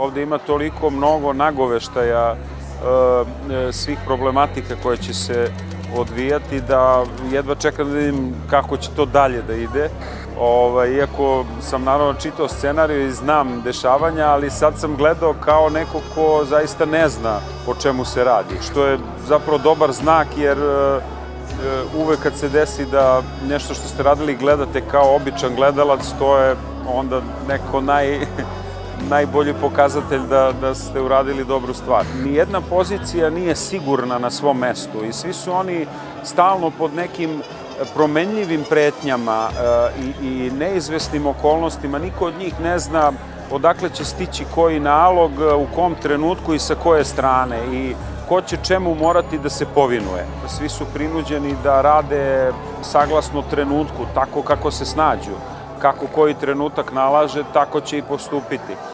Ovde ima toliko mnogo nagoveštaja e, svih problematika koje će se odvijati da jedva čekam da vidim kako će to dalje da ide. Ovaj, iako sam naravno čitao scenariju i znam dešavanja, ali sad sam gledao kao neko ko zaista ne zna o čemu se radi, što je zapravo dobar znak jer e, uvek kad se desi da nešto što ste radili gledate kao običan gledalac, to je onda neko naj, najbolji pokazatelj da, da ste uradili dobru stvar. Nijedna pozicija nije sigurna na svom mestu i svi su oni stalno pod nekim promenljivim pretnjama i, i neizvesnim okolnostima. Niko od njih ne zna odakle će stići koji nalog, u kom trenutku i sa koje strane i ko će čemu morati da se povinuje. Svi su prinuđeni da rade saglasno trenutku, tako kako se snađu. Kako koji trenutak nalaže, tako će i postupiti.